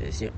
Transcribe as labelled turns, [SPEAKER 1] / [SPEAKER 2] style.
[SPEAKER 1] 也行。